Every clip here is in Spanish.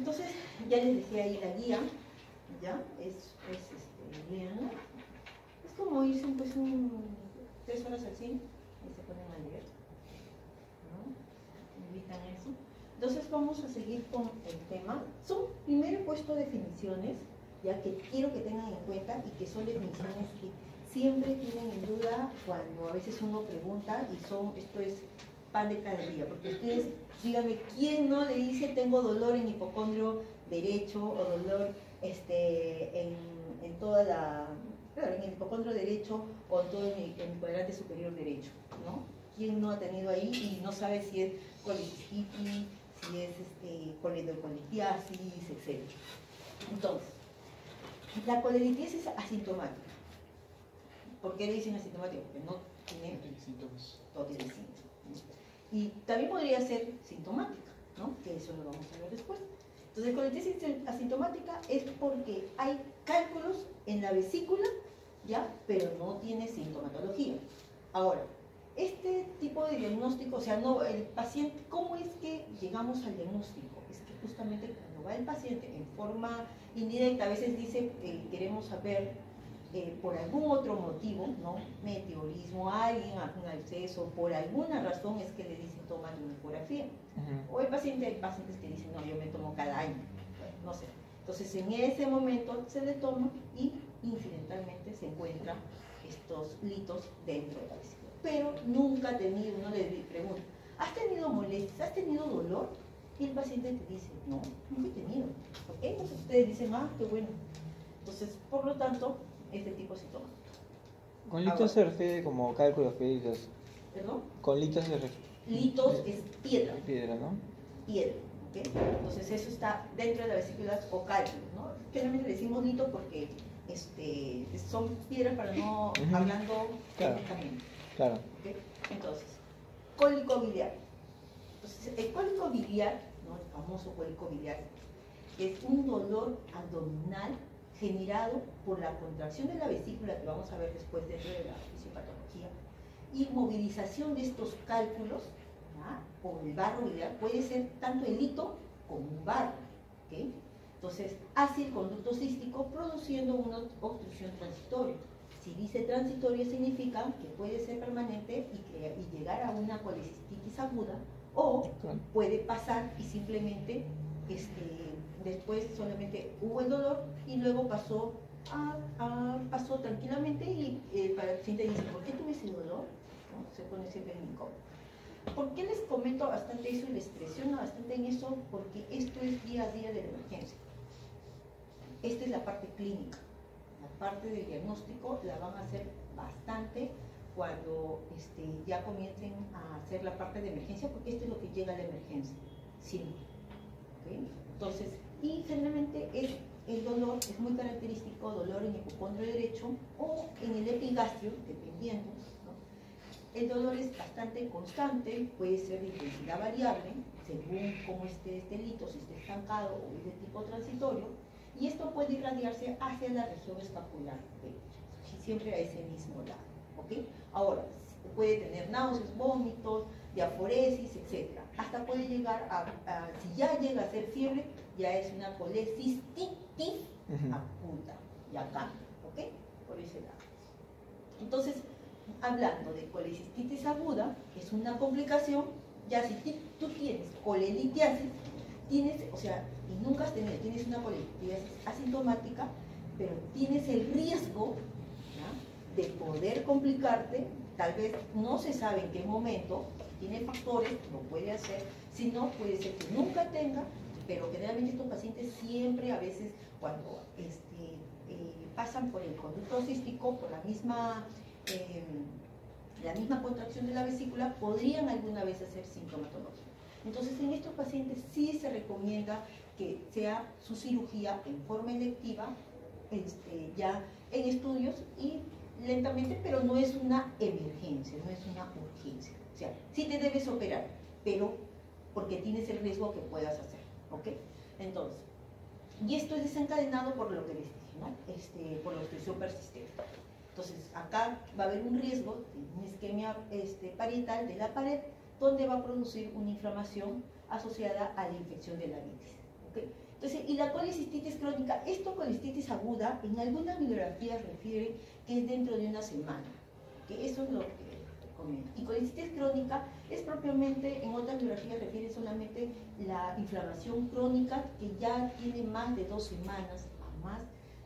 Entonces, ya les decía ahí la guía, ¿ya? Es, es este, leanla. Es como irse pues un, tres horas cine y se ponen a leer. ¿no? Invitan eso. Entonces vamos a seguir con el tema. Son, primero he puesto definiciones, ya que quiero que tengan en cuenta y que son definiciones que siempre tienen en duda cuando a veces uno pregunta y son, esto es pan de cada día, porque ustedes díganme, ¿quién no le dice tengo dolor en hipocondrio derecho o dolor este, en, en toda la, claro, en el hipocondrio derecho o en todo el, el cuadrante superior derecho, ¿no? ¿Quién no ha tenido ahí y no sabe si es colicistitis, si es este, coledocolitiasis, etc. Entonces, la colelitiasis es asintomática. ¿Por qué le dicen asintomática? Porque no tiene síntomas. no tiene síntomas. Y también podría ser sintomática, ¿no? Que eso lo vamos a ver después. Entonces, colitiasis asintomática es porque hay cálculos en la vesícula, ¿ya? Pero no tiene sintomatología. Ahora, este tipo de diagnóstico, o sea, no, el paciente, ¿cómo es que llegamos al diagnóstico? Es que justamente cuando va el paciente en forma indirecta, a veces dice, eh, queremos saber eh, por algún otro motivo, ¿no? Meteorismo, alguien, algún acceso, por alguna razón es que le dicen toman una ecografía. O el paciente, hay pacientes que dicen, no, yo me tomo cada año. Bueno, no sé. Entonces, en ese momento se le toma y incidentalmente se encuentran estos litos dentro de la vesícula. Pero nunca ha tenido, uno le pregunta, ¿has tenido molestias? ¿Has tenido dolor? Y el paciente te dice, no, nunca he tenido. Entonces ustedes dicen, ah, qué bueno. Entonces, por lo tanto, este tipo de síntomas. Con litos se refiere como cálculos pedidos. ¿Perdón? Con litos se refiere Litos es piedra. piedra, ¿no? piedra. ¿ok? Entonces eso está dentro de las vesículas o cálculos, ¿no? Generalmente le decimos lito porque este, son piedras para no Ujú. hablando Claro. técnicamente. Claro. Entonces, cólico biliar. Entonces, el cólico biliar, ¿no? el famoso cólico biliar, es un dolor abdominal generado por la contracción de la vesícula, que vamos a ver después dentro de la fisiopatología, y movilización de estos cálculos ¿ya? por el barro biliar, puede ser tanto el hito como un barro. ¿ok? Entonces, hacia el conducto cístico produciendo una obstrucción transitoria. Si dice transitoria significa que puede ser permanente y, y llegar a una colecistitis aguda o puede pasar y simplemente este, después solamente hubo el dolor y luego pasó, a- pasó tranquilamente y eh, para el paciente dice, ¿por qué tuve ese dolor? Se pone siempre en incómodo. ¿Por qué les comento bastante eso y les presiono bastante en eso? Porque esto es día a día de la emergencia. Esta es la parte clínica. La parte del diagnóstico la van a hacer bastante cuando este, ya comiencen a hacer la parte de emergencia, porque esto es lo que llega a la emergencia, siempre. Entonces, y generalmente es, el dolor es muy característico, dolor en el hipocondrio derecho o en el epigastrio, dependiendo. El dolor es bastante constante, puede ser de intensidad variable, según cómo esté este lito, si está estancado o es de tipo transitorio, y esto puede irradiarse hacia la región escapular, ¿ok? siempre a ese mismo lado. ¿ok? Ahora, puede tener náuseas, vómitos, diaforesis, etc. Hasta puede llegar a, a- si ya llega a ser fiebre, ya es una colecistitis aguda, ya cambia, ¿ok? Por ese lado. Entonces, hablando de colecistitis aguda, es una complicación, ya si tú tienes colelitiasis, tienes, o sea, y nunca has tenido, tienes una colelitiasis asintomática, pero tienes el riesgo ¿ya? de poder complicarte, tal vez no se sabe en qué momento, tiene factores, lo puede hacer, si no, puede ser que nunca tenga, pero generalmente estos pacientes siempre, a veces, cuando este, eh, pasan por el conducto cístico, por la misma, eh, la misma contracción de la vesícula, podrían alguna vez hacer sintomatología. Entonces, en estos pacientes sí se recomienda que sea su cirugía en forma electiva, este, ya en estudios y lentamente, pero no es una emergencia, no es una urgencia. Sea, sí te debes operar, pero porque tienes el riesgo que puedas hacer, ¿ok? Entonces, y esto es desencadenado por lo que les dije, ¿no? Este, por la obstrucción persistente. Entonces, acá va a haber un riesgo de una isquemia este, parietal de la pared, donde va a producir una inflamación asociada a la infección de la vitis. ¿ok? Entonces, y la colecistitis crónica, esto colecistitis aguda, en algunas bibliografías refiere que es dentro de una semana, que eso es lo que comenta. Y colecistitis crónica es propiamente, en otras bibliografías refiere solamente la inflamación crónica que ya tiene más de dos semanas o más,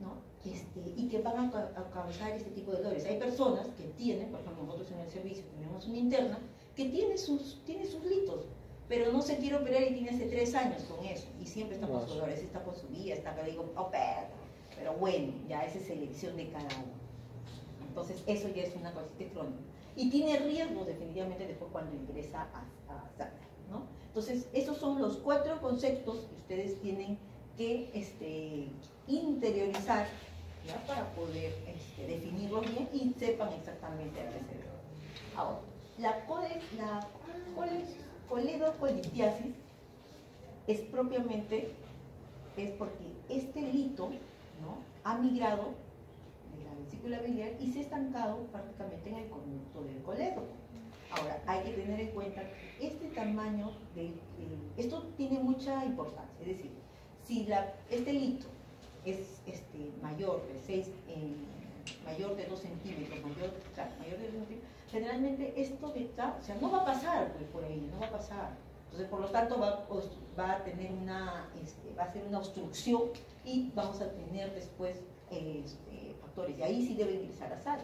¿no? Este, y que van a, causar este tipo de dolores. Hay personas que tienen, por ejemplo, nosotros en el servicio tenemos una interna que tiene sus, tiene sus litos, pero no se quiere operar y tiene hace tres años con eso, y siempre está con dolores, está con su vida, está que digo, opera, pero bueno, ya esa es elección de cada uno. Entonces, eso ya es una cosita crónica. Y tiene riesgos definitivamente después cuando ingresa a, a ¿no? Entonces, esos son los cuatro conceptos que ustedes tienen que este, interiorizar para poder este, definirlo bien y sepan exactamente a qué se debe. Ahora, la, cole, la es propiamente, es porque este lito ¿no? ha migrado vesícula biliar y se ha estancado prácticamente en el conducto del coledo. Ahora, hay que tener en cuenta que este tamaño de, esto tiene mucha importancia, es decir, si este lito es este, mayor de 6, eh, mayor de 2 centímetros, mayor, de 2 centímetros, generalmente esto está, o sea, no va a pasar pues, por ahí, no va a pasar. Entonces, por lo tanto, va, va a tener una, este, va a ser una obstrucción y vamos a tener después este, factores. Y ahí sí debe utilizar la sal.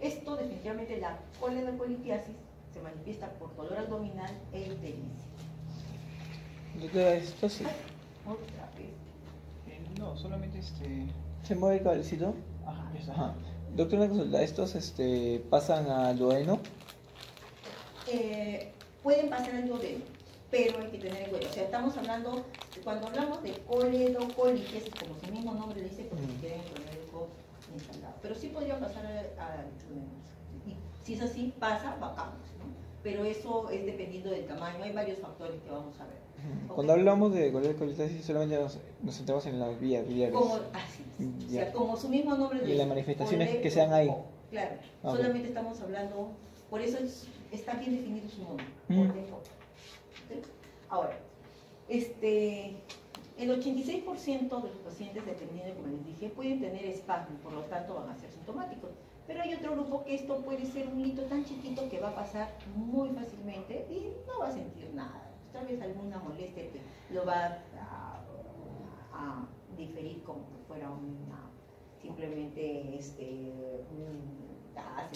Esto, definitivamente, la coledocolitiasis se manifiesta por dolor abdominal e ictericia. Doctora, esto sí. Otra vez. No, solamente este. ¿Se mueve el cablecito? Ajá, ya está. Doctor, una consulta, ¿estos este, pasan al duodeno? Eh, pueden pasar al duodeno, pero hay que tener en cuenta, o sea, estamos hablando, cuando hablamos de coledocolitis, como su mismo nombre dice, porque mm. quieren poner el instalado, pero sí podría pasar al duodeno. Y si es así, pasa, bajamos, ¿no? Pero eso es dependiendo del tamaño, hay varios factores que vamos a ver. Cuando hablamos de colelitis solamente nos, nos, centramos en las vías biliares. Como, así O sea, como su mismo nombre dice. Y las manifestaciones que sean ahí. Claro, solamente estamos hablando, por eso está bien definido su nombre. Mm. Ahora, este, el 86% de los pacientes dependiendo, como les dije, pueden tener espasmo, por lo tanto van a ser sintomáticos. Pero hay otro grupo que esto puede ser un hito tan chiquito que va a pasar muy fácilmente y no va a sentir nada tal vez alguna molestia que lo va a, diferir como que fuera una, simplemente este, un gas,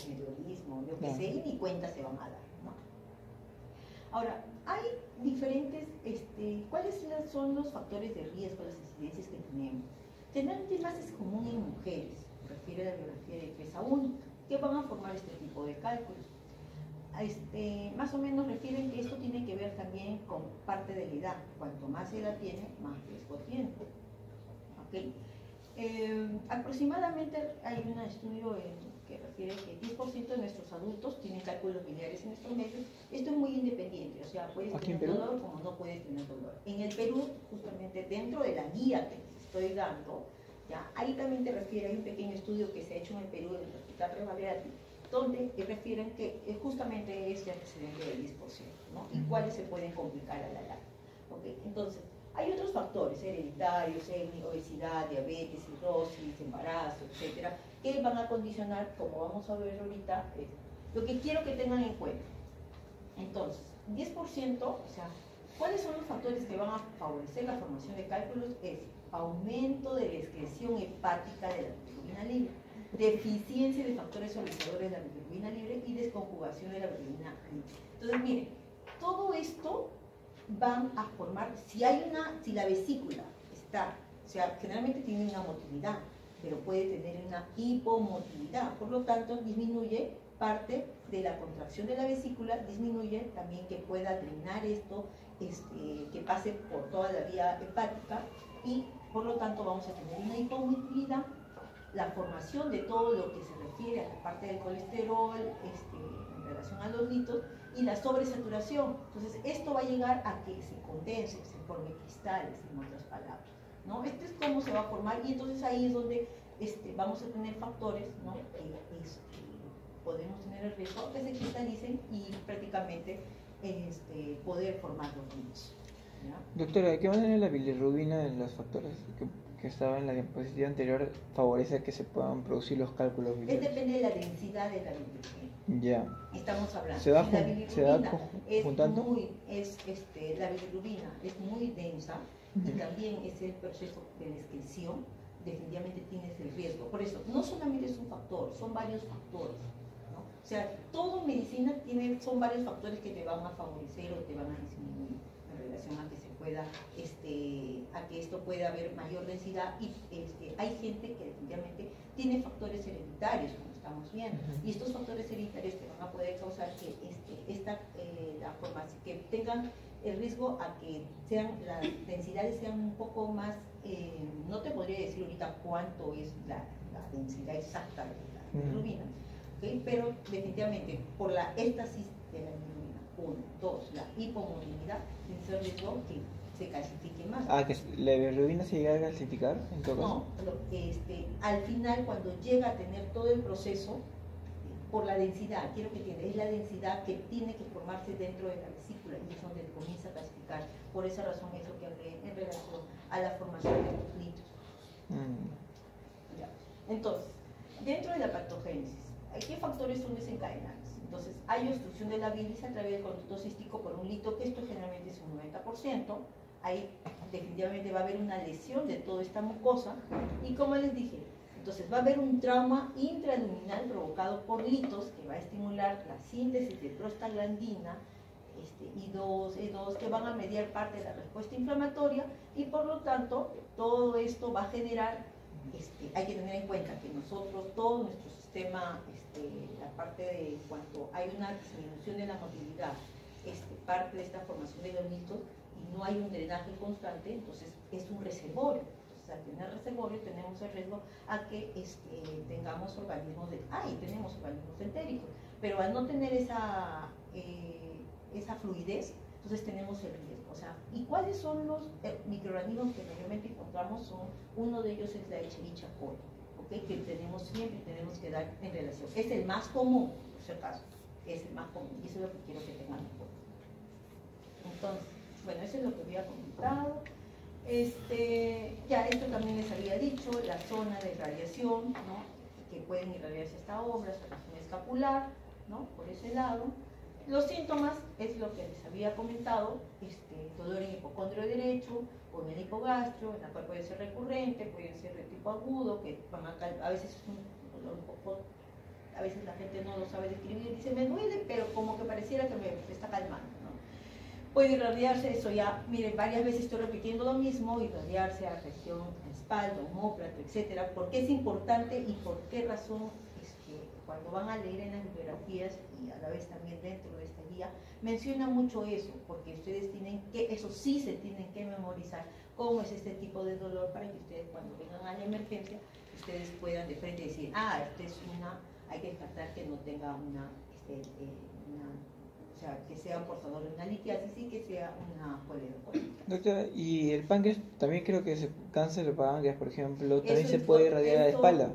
y ni cuenta se van a dar. ¿no? Ahora, hay diferentes, este, ¿cuáles son los factores de riesgo, las incidencias que tenemos? Generalmente más es común en mujeres, refiere a la biografía de PESA 1, que van a formar este tipo de cálculos este, más o menos refieren que esto tiene que ver también con parte de la edad. Cuanto más edad tiene, más riesgo tiene. Eh, aproximadamente hay un estudio que refiere que 10% de nuestros adultos tienen cálculos biliares en estos meses. Esto es muy independiente, o sea, puedes tener dolor como no puedes tener dolor. En el Perú, justamente dentro de la guía que les estoy dando, ¿ya? ahí también te refiere, hay un pequeño estudio que se ha hecho en el Perú, en el Hospital Rivadavia, donde refieren que justamente es el antecedente del 10%, ¿no? Y cuáles se pueden complicar a la larga. ¿okay? Entonces, hay otros factores, hereditarios, obesidad, diabetes, cirrosis, embarazo, etcétera, que van a condicionar, como vamos a ver ahorita, eh, lo que quiero que tengan en cuenta. Entonces, 10%, o sea, ¿cuáles son los factores que van a favorecer la formación de cálculos? Es aumento de la excreción hepática de la bilirrubina libre deficiencia de factores solucionadores de la bilirrubina libre y desconjugación de la bilirrubina libre. Entonces, miren, todo esto van a formar, si hay una, si la vesícula está, o sea, generalmente tiene una motilidad, pero puede tener una hipomotilidad, por lo tanto disminuye parte de la contracción de la vesícula, disminuye también que pueda drenar esto, este, que pase por toda la vía hepática y por lo tanto vamos a tener una hipomotilidad. La formación de todo lo que se refiere a la parte del colesterol este, en relación a los litos y la sobresaturación. Entonces, esto va a llegar a que se condense, se forme cristales, en otras palabras. ¿no? Este es cómo se va a formar y entonces ahí es donde este, vamos a tener factores ¿no? que, podemos tener el riesgo que se cristalicen y prácticamente este, poder formar los litos. ¿ya? Doctora, ¿de qué manera la bilirrubina en los factores que estaba en la diapositiva anterior favorece que se puedan producir los cálculos Es depende de la densidad de la bilirrubina. Ya. Estamos hablando. ¿Se Si la se conju- es juntando? muy, es, este, la bilirrubina es muy densa y Ujú. también es el proceso de descripción, definitivamente tienes el riesgo. Por eso, no solamente es un factor, son varios factores. ¿no? O sea, todo medicina tiene, son varios factores que te van a favorecer o te van a disminuir en relación a que se pueda, este, a que esto pueda haber mayor densidad y este, hay gente que definitivamente tiene factores hereditarios, como estamos viendo, Ujú. y estos factores hereditarios te van a poder causar que este, esta, eh, la formación, que tengan el riesgo a que sean las densidades sean un poco más, eh, no te podría decir ahorita cuánto es la, la densidad exacta de la Ujú. bilirrubina, ¿ok? pero definitivamente por la bilirrubina, uno, dos, la hipomovilidad, el riesgo que se calcifique más. Ah, que la bilirrubina se llega a calcificar en todo No, caso. lo- este, al final cuando llega a tener todo el proceso, por la densidad, quiero que entiendan, es la densidad que tiene que formarse dentro de la vesícula y es donde comienza a clasificar. Por esa razón es lo que hablé en relación a la formación de los litros. Mm. Entonces, dentro de la patogénesis, ¿qué factores son desencadenantes? Entonces, hay obstrucción de la bilis a través del conducto cístico por un lito, que esto generalmente es un 90%. Ahí definitivamente va a haber una lesión de toda esta mucosa. Y como les dije, entonces va a haber un trauma intraluminal provocado por litos que va a estimular la síntesis de prostaglandina, este, I2, E2, que van a mediar parte de la respuesta inflamatoria y por lo tanto todo esto va a generar este, hay que tener en cuenta que nosotros, todo nuestro sistema, este, la parte de cuando hay una disminución de la motilidad, este, parte de esta formación de los litos y no hay un drenaje constante, entonces es un reservorio. Entonces, al tener reservorio tenemos el riesgo a que este, tengamos organismos de, ay, tenemos organismos entéricos, pero al no tener esa, eh, esa fluidez, entonces tenemos el riesgo. O sea, ¿y cuáles son los eh, microorganismos que mayormente encontramos? Son, uno de ellos es la Echerichia coli, ¿ok? que tenemos siempre tenemos que dar en relación. Es el más común, por si acaso, es el más común, y eso es lo que quiero que tengan en cuenta. Entonces, bueno, eso es lo que había comentado. Este, ya esto también les había dicho, la zona de radiación, ¿no? que pueden irradiarse esta obra, esta región escapular, ¿no? por ese lado. Los síntomas es lo que les había comentado, este, dolor en hipocondrio derecho en el hipogastro, en la cual puede ser recurrente, puede ser de tipo agudo, que a, veces a veces la gente no lo sabe describir, dice me duele, pero como que pareciera que me, está calmando. ¿no? Puede irradiarse, eso ya, miren, varias veces estoy repitiendo lo mismo, irradiarse a región espalda, homóplato, etcétera. ¿Por qué es importante y por qué razón cuando van a leer en las bibliografías y a la vez también dentro de esta guía, menciona mucho eso, porque ustedes tienen que, eso sí se tienen que memorizar, cómo es este tipo de dolor para que ustedes cuando vengan a la emergencia, ustedes puedan de frente decir, ah, este es una, hay que descartar que no tenga una, este, eh, una o sea, que sea portador de una litiasis y que sea una coledocolita. Doctora, y el páncreas, también creo que se cáncer de páncreas, por ejemplo, también Eso se puede por- irradiar a la espalda.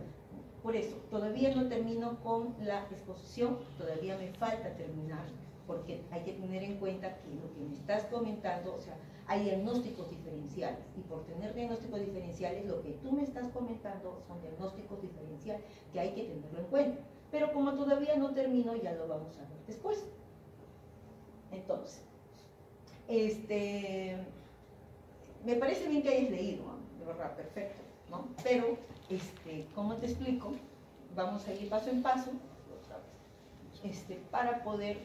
Por eso, todavía no termino con la exposición, todavía me falta terminar, porque hay que tener en cuenta que lo que me estás comentando, o sea, hay diagnósticos diferenciales, y por tener diagnósticos diferenciales, lo que tú me estás comentando son diagnósticos diferenciales que hay que tenerlo en cuenta. Pero como todavía no termino, ya lo vamos a ver después. Entonces, este, me parece bien que hayas leído, de verdad, perfecto, ¿no? Pero, este, ¿cómo te explico? Vamos a ir paso en paso, este, para poder